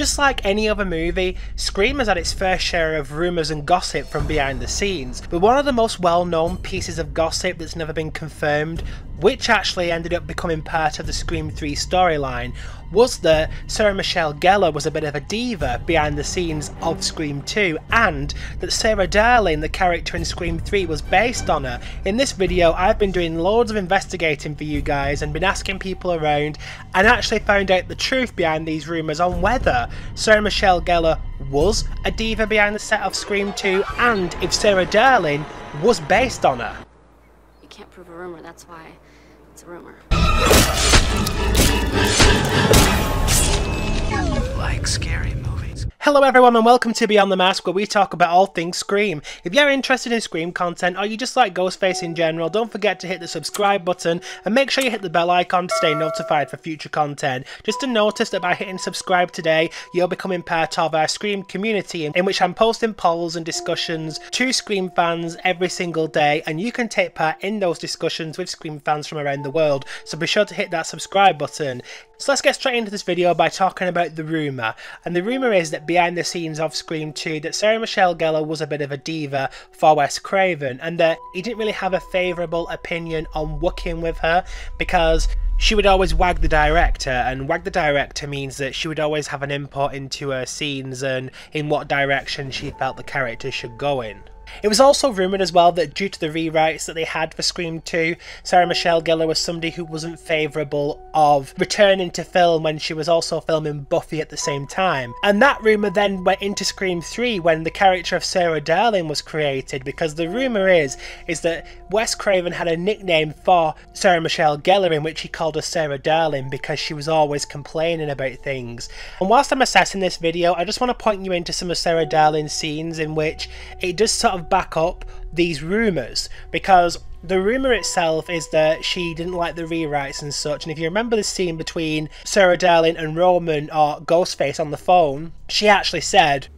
Just like any other movie, Scream has had its fair share of rumours and gossip from behind the scenes, but one of the most well known pieces of gossip that's never been confirmed, which actually ended up becoming part of the Scream 3 storyline, was that Sarah Michelle Gellar was a bit of a diva behind the scenes of Scream 2, and that Sarah Darling, the character in Scream 3, was based on her. In this video, I've been doing loads of investigating for you guys and been asking people around, and actually found out the truth behind these rumours on whether Sarah Michelle Gellar was a diva behind the set of Scream 2, and if Sarah Darling was based on her. You can't prove a rumor, that's why it's a rumor. Hello everyone and welcome to Beyond the Mask where we talk about all things Scream. If you're interested in Scream content or you just like Ghostface in general, don't forget to hit the subscribe button and make sure you hit the bell icon to stay notified for future content. Just to notice that by hitting subscribe today, you're becoming part of our Scream community in which I'm posting polls and discussions to Scream fans every single day and you can take part in those discussions with Scream fans from around the world. So be sure to hit that subscribe button. So let's get straight into this video by talking about the rumour. And the rumour is that behind the scenes of Scream 2 that Sarah Michelle Gellar was a bit of a diva for Wes Craven and that he didn't really have a favourable opinion on working with her because she would always wag the director and wag the director means that she would always have an input into her scenes and in what direction she felt the character should go in. It was also rumoured as well that due to the rewrites that they had for Scream 2, Sarah Michelle Gellar was somebody who wasn't favourable of returning to film when she was also filming Buffy at the same time. And that rumour then went into Scream 3 when the character of Sarah Darling was created because the rumour is is that Wes Craven had a nickname for Sarah Michelle Gellar in which he called her Sarah Darling because she was always complaining about things. And whilst I'm assessing this video, I just want to point you into some of Sarah Darling's scenes in which it does sort of of back up these rumours because the rumour itself is that she didn't like the rewrites and such. And if you remember the scene between Sarah Darling and Roman or Ghostface on the phone, she actually said,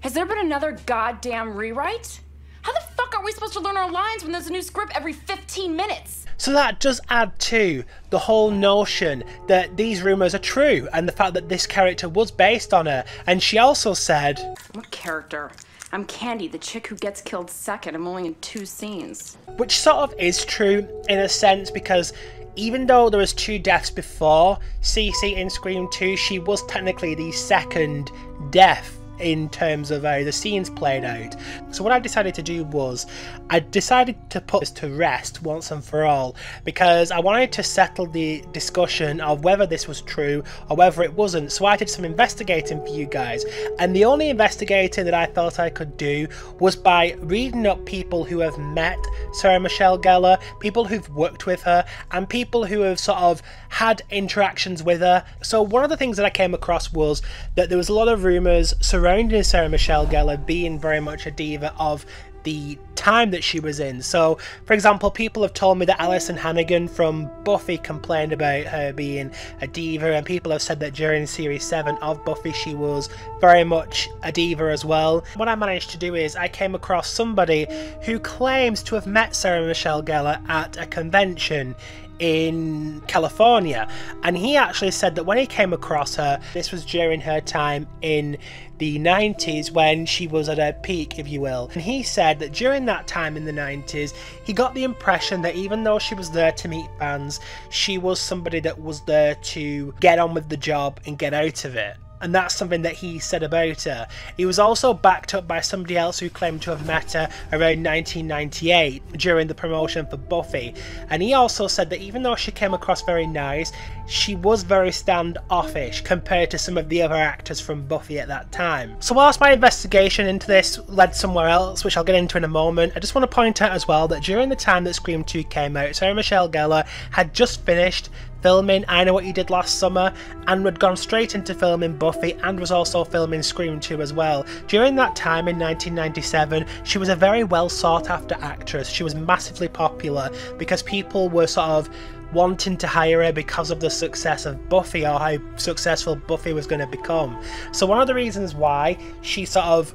Has there been another goddamn rewrite? How the fuck are we supposed to learn our lines when there's a new script every 15 minutes? So that does add to the whole notion that these rumours are true and the fact that this character was based on her. And she also said, What character? I'm Candy, the chick who gets killed second. I'm only in two scenes. Which sort of is true in a sense because even though there was two deaths before Cici in Scream 2, she was technically the second death in terms of how the scenes played out. So what I decided to do was I decided to put this to rest once and for all because I wanted to settle the discussion of whether this was true or whether it wasn't. So I did some investigating for you guys and the only investigating that I thought I could do was by reading up people who have met Sarah Michelle Gellar, people who've worked with her and people who have sort of had interactions with her. So one of the things that I came across was that there was a lot of rumours surrounding surrounding Sarah Michelle Gellar being very much a diva of the time that she was in. So, for example, people have told me that Alyson Hannigan from Buffy complained about her being a diva, and people have said that during Series 7 of Buffy she was very much a diva as well. What I managed to do is I came across somebody who claims to have met Sarah Michelle Gellar at a convention in California, and he actually said that when he came across her, this was during her time in the 90s when she was at her peak, if you will. And he said that during that time in the 90s, he got the impression that even though she was there to meet fans, she was somebody that was there to get on with the job and get out of it and that's something that he said about her. He was also backed up by somebody else who claimed to have met her around 1998 during the promotion for Buffy, and he also said that even though she came across very nice, she was very standoffish compared to some of the other actors from Buffy at that time. So whilst my investigation into this led somewhere else, which I'll get into in a moment, I just want to point out as well that during the time that Scream 2 came out, Sarah Michelle Gellar had just finished filming I Know What You Did Last Summer and had gone straight into filming Buffy and was also filming Scream 2 as well. During that time in 1997, she was a very well sought after actress. She was massively popular because people were sort of wanting to hire her because of the success of Buffy or how successful Buffy was going to become. So one of the reasons why she sort of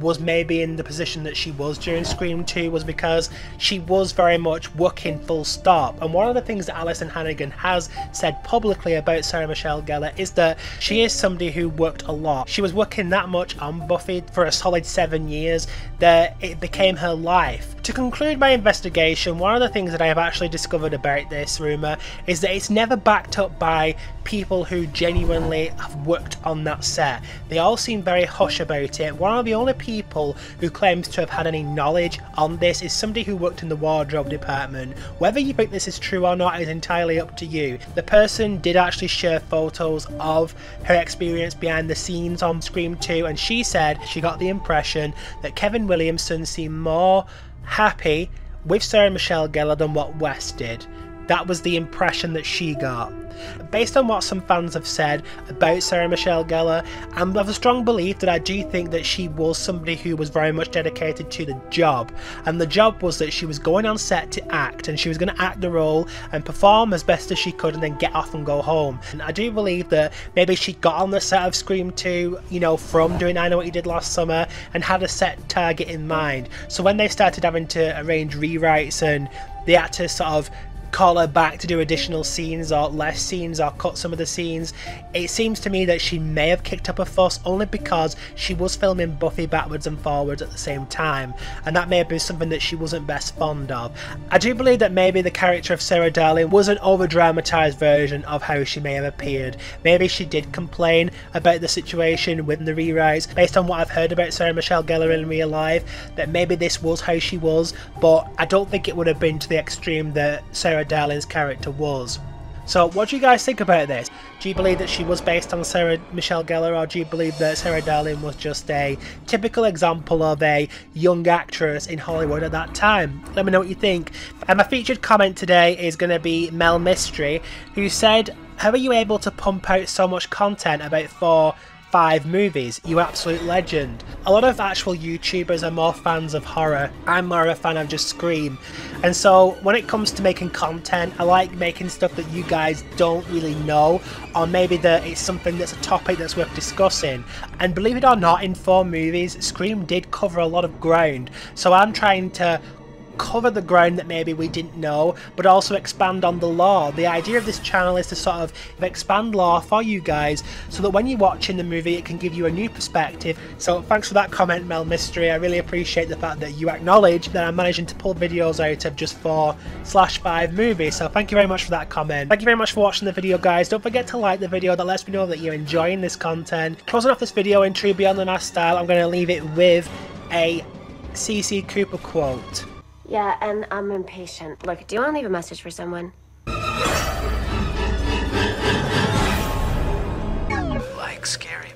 was maybe in the position that she was during Scream 2 was because she was very much working full stop. And one of the things that Alyson Hannigan has said publicly about Sarah Michelle Gellar is that she is somebody who worked a lot. She was working that much on Buffy for a solid seven years that it became her life. To conclude my investigation, one of the things that I have actually discovered about this rumour is that it's never backed up by people who genuinely have worked on that set. They all seem very hush about it. One of the only people who claims to have had any knowledge on this is somebody who worked in the wardrobe department. Whether you think this is true or not is entirely up to you. The person did actually share photos of her experience behind the scenes on Scream 2 and she said she got the impression that Kevin Williamson seemed more happy with Sarah Michelle Gellar than what Wes did. That was the impression that she got. Based on what some fans have said about Sarah Michelle Gellar, I'm of a strong belief that I do think that she was somebody who was very much dedicated to the job. And the job was that she was going on set to act and she was going to act the role and perform as best as she could and then get off and go home. And I do believe that maybe she got on the set of Scream 2, you know, from doing I Know What You Did Last Summer and had a set target in mind. So when they started having to arrange rewrites and had to sort of call her back to do additional scenes or less scenes or cut some of the scenes. It seems to me that she may have kicked up a fuss only because she was filming Buffy backwards and forwards at the same time, and that may have been something that she wasn't best fond of. I do believe that maybe the character of Sarah Darling was an over dramatised version of how she may have appeared. Maybe she did complain about the situation with the rewrites based on what I've heard about Sarah Michelle Gellar in real life, that maybe this was how she was, but I don't think it would have been to the extreme that Sarah Sarah Darling's character was. So, what do you guys think about this? Do you believe that she was based on Sarah Michelle Gellar, or do you believe that Sarah Darling was just a typical example of a young actress in Hollywood at that time? Let me know what you think. And my featured comment today is going to be Mel Mystery, who said, How are you able to pump out so much content about four five movies, you absolute legend. A lot of actual YouTubers are more fans of horror. I'm more of a fan of just Scream. And so when it comes to making content, I like making stuff that you guys don't really know, or maybe that it's something that's a topic that's worth discussing. And believe it or not, in four movies, Scream did cover a lot of ground. So I'm trying to cover the ground that maybe we didn't know, but also expand on the lore. The idea of this channel is to sort of expand lore for you guys so that when you're watching the movie it can give you a new perspective. So thanks for that comment Mel Mystery, I really appreciate the fact that you acknowledge that I'm managing to pull videos out of just 4 slash 5 movies, so thank you very much for that comment. Thank you very much for watching the video guys, don't forget to like the video, that lets me know that you're enjoying this content. Closing off this video in true Beyond the Mask style, I'm going to leave it with a Cici Cooper quote. Yeah, and I'm impatient. Look, do you want to leave a message for someone? Like scary